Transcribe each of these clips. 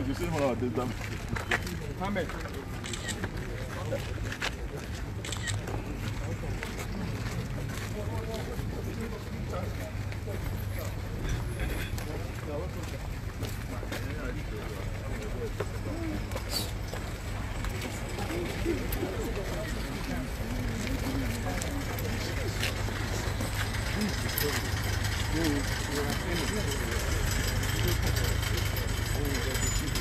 Hayır götürün onu abi. Tamam Bey. Thank you. Thank you.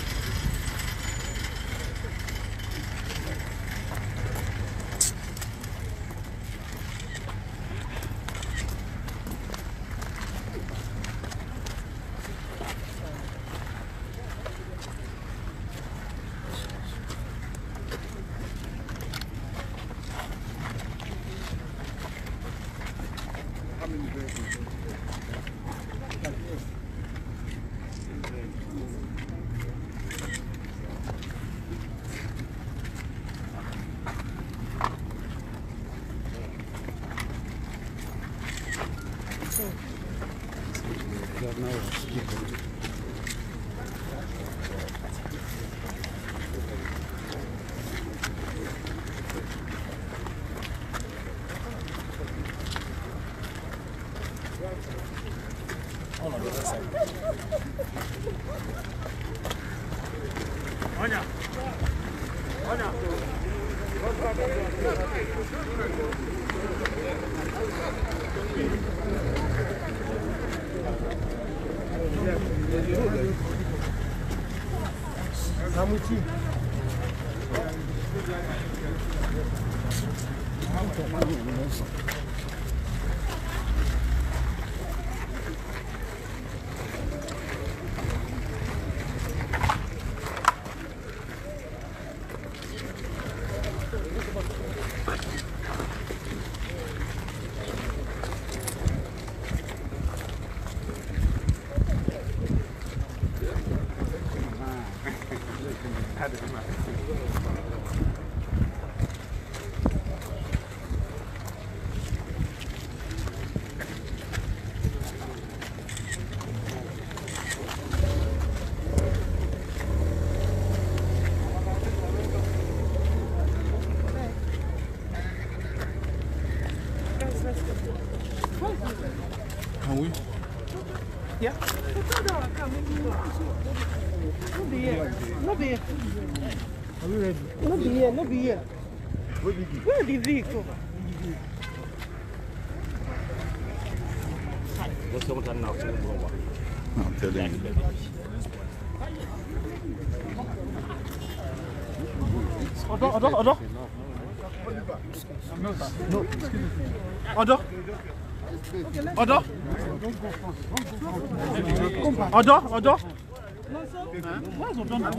Samuti. Thank you. Can we? Yeah. No be here. No be here. Are we ready? No be here. No be here. Where the vehicle? I'm telling you. Odo, Odo, Odo. No, excuse me. Odo. Odo. Odo, Odo. Where's Odo now?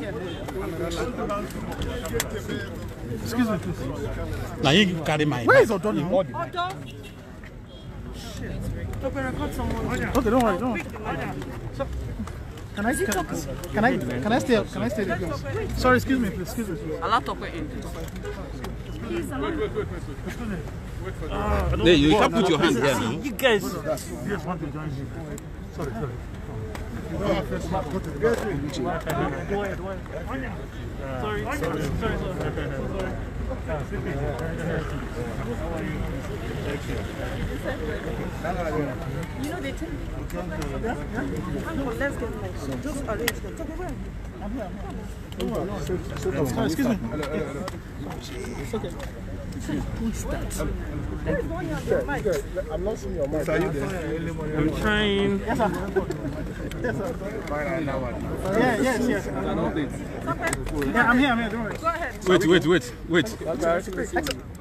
Excuse me, please. Now you carry my Where is Odo now? Odo. Shit. Okay, record someone. Okay, don't worry, don't worry. So, can I, can, can I, can I stay, can I stay there, please? Sorry, excuse me, please, excuse me, please. Allah talk with him. There, you can put your hand here now. You guys. Yes, want to join me. Sorry, sorry. Sorry, sorry, sorry, sorry. You know they take. Hang on, let's get like just arrange them. Talk about Sorry, excuse me. I'm not seeing your mic. Are you there? I'm trying. Yes, sir. Yes, sir. Yeah, yes, yes. Yeah, I'm here, I'm here, don't worry. Go ahead. Wait, wait, wait, wait.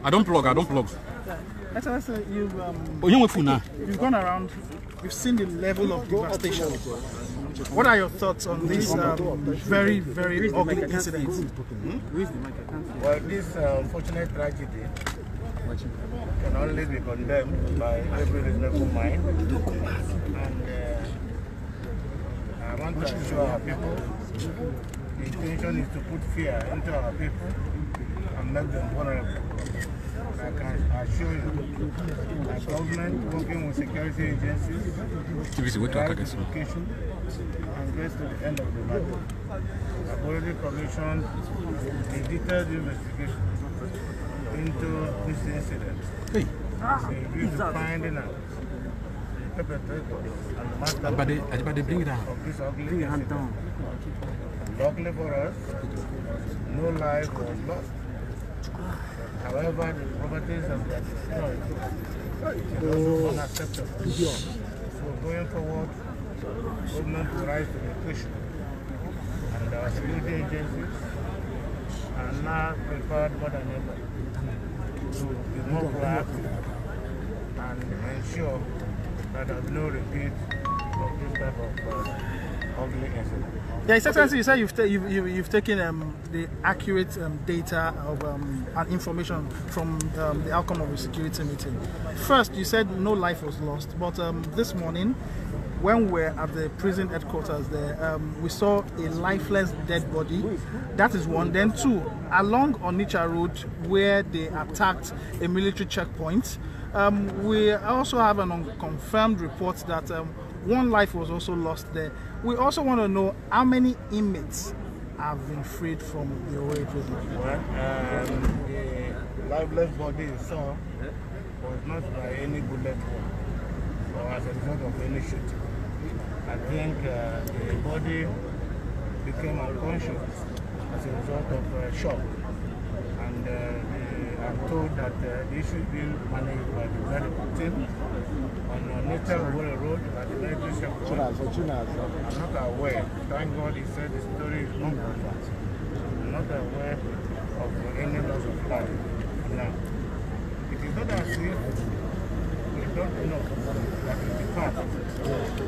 I don't plug, I don't plug. Excellency, you've, um, Oh, you you've gone around, you've seen the level of devastation. What are your thoughts on this um, very, very ugly incident? Well, this uh, unfortunate tragedy can only be condemned by every reasonable mind. And uh, I want to assure our people the intention is to put fear into our people and make them vulnerable. I can assure you that government working with security agencies TVC, wait I right get education and gets to the end of the matter. I've already commissioned a detailed investigation into this incident. Hey, In view to finding out the perpetrator and the mastermind Ajibade, Ajibade, bring it down. of this ugly. Luckily for us, no life was lost. However, the properties that were destroyed also unacceptable. So going forward, government will rise to the occasion. And our security agencies are now prepared more than ever to be more proactive and ensure that there is no repeat of this type of uh. Yeah, His Excellency, you said you've, you've, you've, you've taken um, the accurate um, data of um, and information from um, the outcome of the security meeting. First, you said no life was lost, but um, this morning, when we were at the prison headquarters there, um, we saw a lifeless dead body. That is one. Then two, along Onitsha Road, where they attacked a military checkpoint, we also have an unconfirmed report that one life was also lost there. We also want to know how many inmates have been freed from the Owerri prison. Well, um, the lifeless body saw was not by any bullet or as a result of any shooting. I think uh, the body became unconscious as a result of uh, shock. And I'm told that uh, the issue is being managed by the medical team on uh, Onitsha Owerri Road at the military checkpoint. I'm not aware. Thank God he said the story is not confirmed. I'm not aware of any loss of life. Now, it is not as if we don't know that in the past,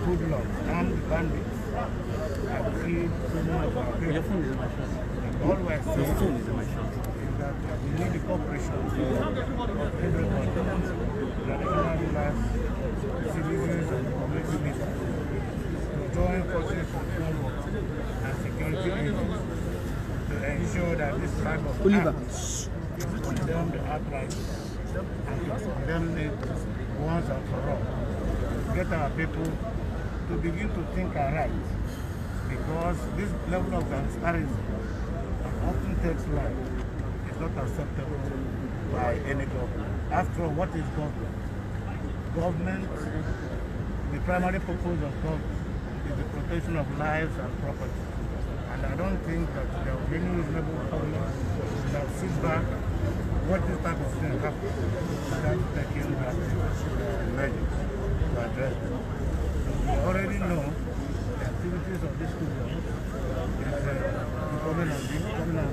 hoodlums, armed bandits have killed so many of our people. All we're saying is that we need the cooperation of everybody, traditional rulers, citizens, and community leaders to join forces with government and security agents to ensure that this type of acts is condemned outright and to condemn it once and for all. Get our people to begin to think aright because this level of transparency often takes life not acceptable by any government. After all, what is government? Government, the primary purpose of government is the protection of lives and property. And I don't think that there will be any reasonable government that sits back what this type of thing happens without taking measures to address. We already know the activities of this program is uh,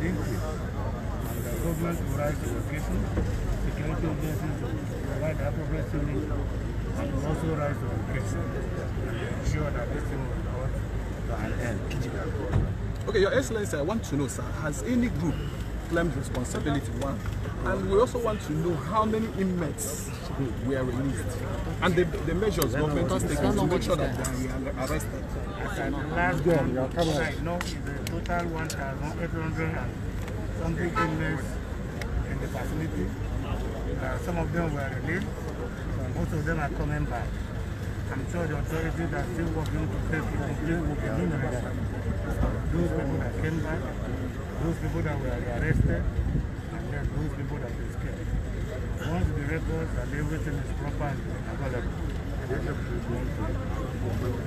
increase. And the government will rise to the occasion, security agencies provide appropriate training, and also rise to the occasion and ensure that this thing will be brought to end. Okay, Your Excellency, I want to know, sir, has any group claimed responsibility? One, and we also want to know how many inmates were released and the, the measures government has taken to make sure that they are arrested. The last one, I know is a total 1,800 and something inmates the facility. Uh, some of them were released, most of them are coming back. I'm sure the authorities are still working to take the complete enumerate those people that came back, those people that were arrested, and then those people that escaped. Once the records and everything is proper and available,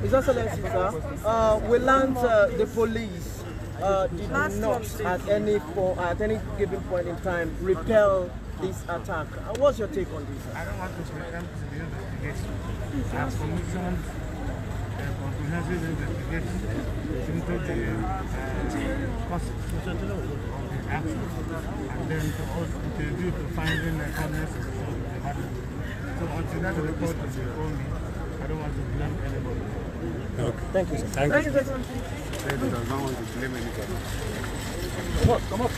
His Excellency, sir, uh, we learned uh, the police uh, did Last not at any po- at any given point in time repel this attack. Uh, what's your take on this? I don't want to preempt the investigation. I have commissioned a comprehensive investigation into the uh, causes of the action and then to also to review to finding the evidence of the matter. So until that report is before me, I don't want to blame anybody. Thank you, sir. Thank you. Said he does not want to blame anybody. Come up, come up.